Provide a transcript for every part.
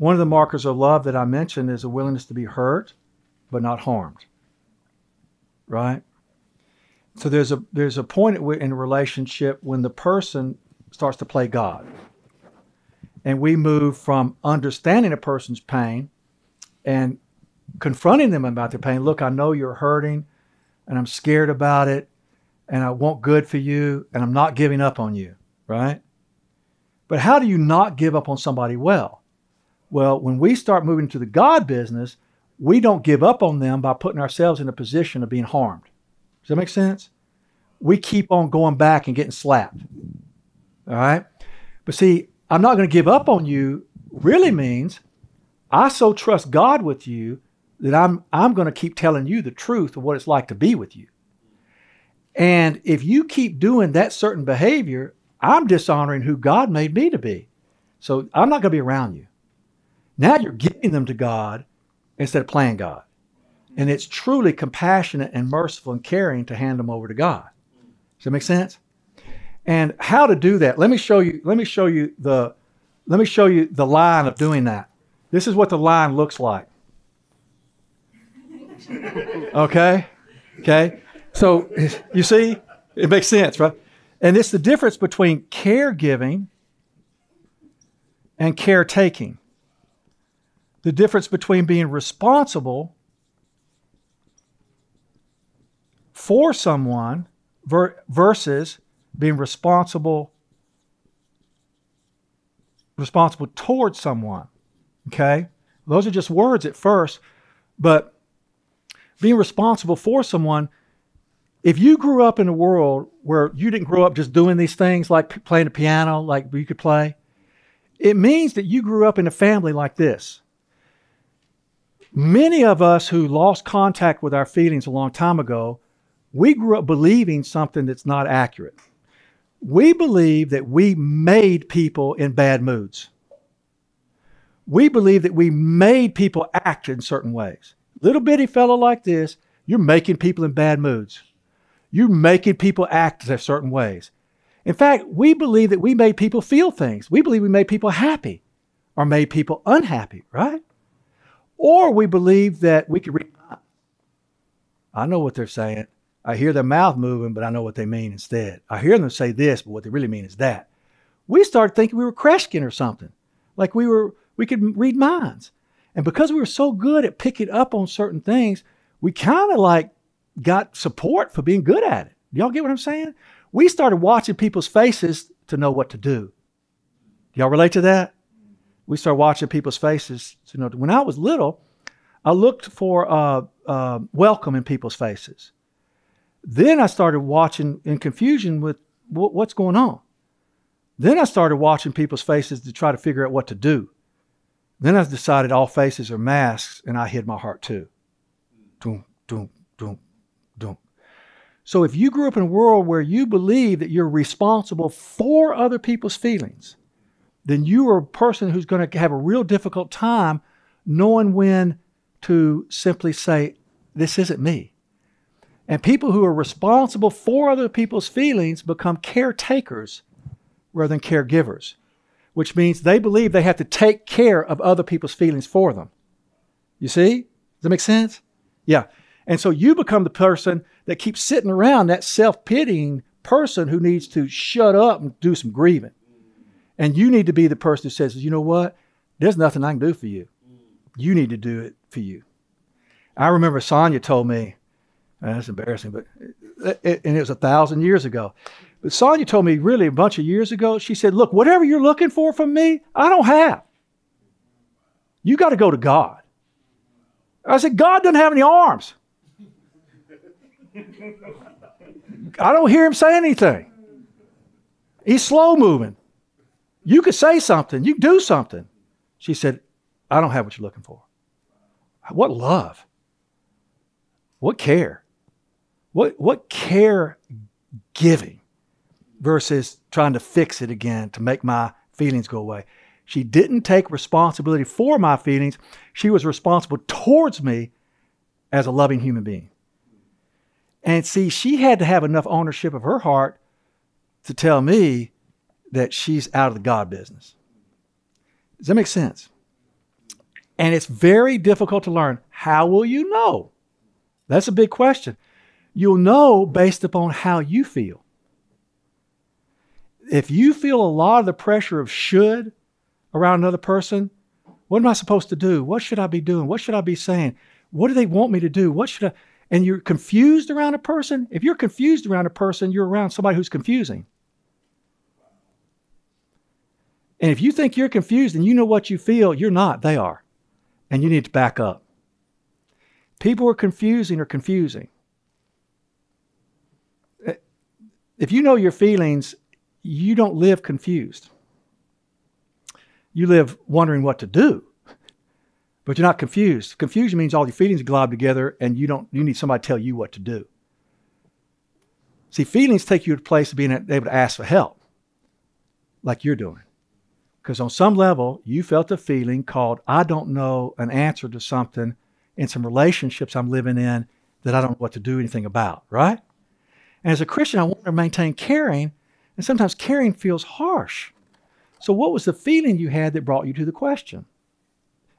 One of the markers of love that I mentioned is a willingness to be hurt, but not harmed. Right? So there's a there's a point in a relationship when the person starts to play God, and we move from understanding a person's pain and confronting them about their pain. Look, I know you're hurting, and I'm scared about it, and I want good for you, and I'm not giving up on you. Right? But how do you not give up on somebody well? Well, when we start moving to the God business, we don't give up on them by putting ourselves in a position of being harmed. Does that make sense? We keep on going back and getting slapped. All right? But see, I'm not going to give up on you really means I so trust God with you that I'm I'm going to keep telling you the truth of what it's like to be with you. And if you keep doing that certain behavior, I'm dishonoring who God made me to be. So I'm not going to be around you. Now you're giving them to God instead of playing God. And it's truly compassionate and merciful and caring to hand them over to God. Does that make sense? And how to do that? Let me show you. Let me show you the. Let me show you the line of doing that. This is what the line looks like. Okay, okay. So you see, it makes sense, right? And it's the difference between caregiving and caretaking. The difference between being responsible for someone ver- versus being responsible responsible towards someone. Okay? Those are just words at first, but being responsible for someone if you grew up in a world where you didn't grow up just doing these things like playing the piano, like you could play, it means that you grew up in a family like this. Many of us who lost contact with our feelings a long time ago, we grew up believing something that's not accurate. We believe that we made people in bad moods. We believe that we made people act in certain ways. Little bitty fellow like this, you're making people in bad moods. You're making people act in certain ways. In fact, we believe that we made people feel things. We believe we made people happy or made people unhappy, right? Or we believe that we could read. I know what they're saying. I hear their mouth moving, but I know what they mean instead. I hear them say this, but what they really mean is that. We started thinking we were Kreskin or something, like we were we could read minds. And because we were so good at picking up on certain things, we kind of like got support for being good at it. Y'all get what I'm saying? We started watching people's faces to know what to do. Y'all relate to that? We started watching people's faces to know. When I was little, I looked for uh, uh, welcome in people's faces. Then I started watching in confusion with w- what's going on. Then I started watching people's faces to try to figure out what to do. Then I decided all faces are masks, and I hid my heart too. Doom, doom, doom, so if you grew up in a world where you believe that you're responsible for other people's feelings, then you are a person who's going to have a real difficult time knowing when to simply say, This isn't me. And people who are responsible for other people's feelings become caretakers rather than caregivers, which means they believe they have to take care of other people's feelings for them. You see? Does that make sense? Yeah. And so you become the person that keeps sitting around that self pitying person who needs to shut up and do some grieving. And you need to be the person who says, you know what? There's nothing I can do for you. You need to do it for you. I remember Sonia told me, that's embarrassing, but it, and it was a thousand years ago. But Sonia told me really a bunch of years ago, she said, Look, whatever you're looking for from me, I don't have. You got to go to God. I said, God doesn't have any arms. I don't hear him say anything. He's slow moving. You could say something, you do something. She said, I don't have what you're looking for. What love? What care? What, what care giving versus trying to fix it again to make my feelings go away? She didn't take responsibility for my feelings. She was responsible towards me as a loving human being. And see, she had to have enough ownership of her heart to tell me that she's out of the God business. Does that make sense? And it's very difficult to learn. How will you know? That's a big question. You'll know based upon how you feel. If you feel a lot of the pressure of should around another person, what am I supposed to do? What should I be doing? What should I be saying? What do they want me to do? What should I? And you're confused around a person. If you're confused around a person, you're around somebody who's confusing. And if you think you're confused and you know what you feel, you're not. They are. And you need to back up. People are confusing or confusing. Eh, if you know your feelings, you don't live confused. You live wondering what to do, but you're not confused. Confusion means all your feelings globbed together and you don't you need somebody to tell you what to do. See, feelings take you to a place of being able to ask for help, like you're doing. Because on some level, you felt a feeling called, I don't know an answer to something in some relationships I'm living in that I don't know what to do anything about, right? And as a Christian, I want to maintain caring, and sometimes caring feels harsh. So, what was the feeling you had that brought you to the question?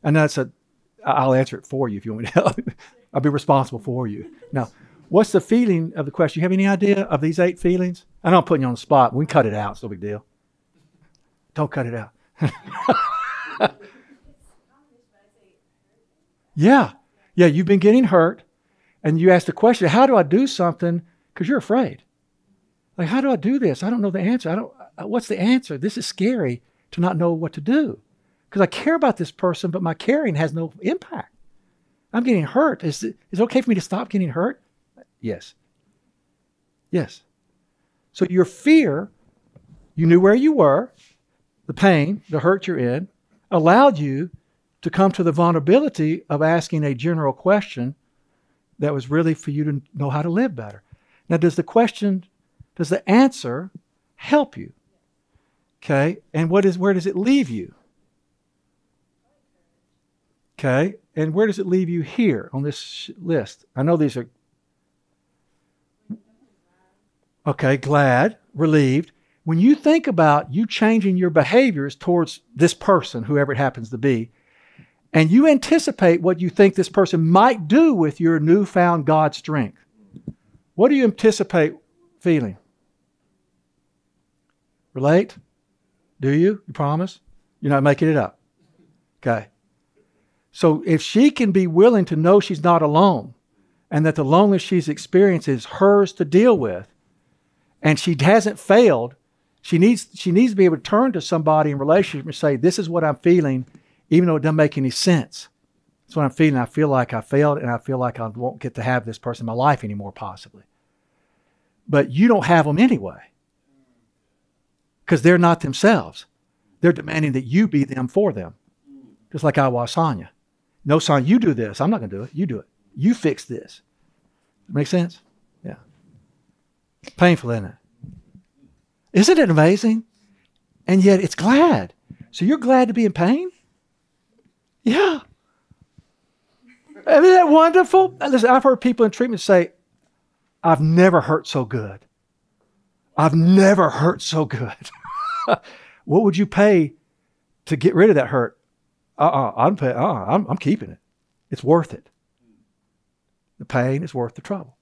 And that's a, I'll answer it for you if you want me to. I'll be responsible for you. Now, what's the feeling of the question? You have any idea of these eight feelings? I know I'm putting you on the spot. We cut it out. It's no big deal. Don't cut it out. yeah. Yeah, you've been getting hurt, and you ask the question, How do I do something? Because you're afraid. Like, how do I do this? I don't know the answer. I don't, uh, what's the answer? This is scary to not know what to do. Because I care about this person, but my caring has no impact. I'm getting hurt. Is it, is it okay for me to stop getting hurt? Yes. Yes. So your fear, you knew where you were, the pain, the hurt you're in, allowed you to come to the vulnerability of asking a general question that was really for you to know how to live better. Now, does the question, does the answer help you? Okay, and what is where does it leave you? Okay, and where does it leave you here on this list? I know these are. Okay, glad, relieved when you think about you changing your behaviors towards this person, whoever it happens to be, and you anticipate what you think this person might do with your newfound God strength, what do you anticipate feeling? Relate? Do you? You promise? You're not making it up. Okay. So if she can be willing to know she's not alone and that the loneliness she's experienced is hers to deal with, and she hasn't failed, she needs she needs to be able to turn to somebody in relationship and say, "This is what I'm feeling," even though it doesn't make any sense. That's what I'm feeling. I feel like I failed, and I feel like I won't get to have this person in my life anymore, possibly. But you don't have them anyway, because they're not themselves. They're demanding that you be them for them, just like I was Sonia. No, son, you do this. I'm not going to do it. You do it. You fix this. Make sense? Yeah. Painful, isn't it? Isn't it amazing? And yet it's glad. So you're glad to be in pain? Yeah. Isn't that wonderful? Listen, I've heard people in treatment say, I've never hurt so good. I've never hurt so good. what would you pay to get rid of that hurt? Uh-uh, I'm, pay, uh-uh I'm, I'm keeping it. It's worth it. The pain is worth the trouble.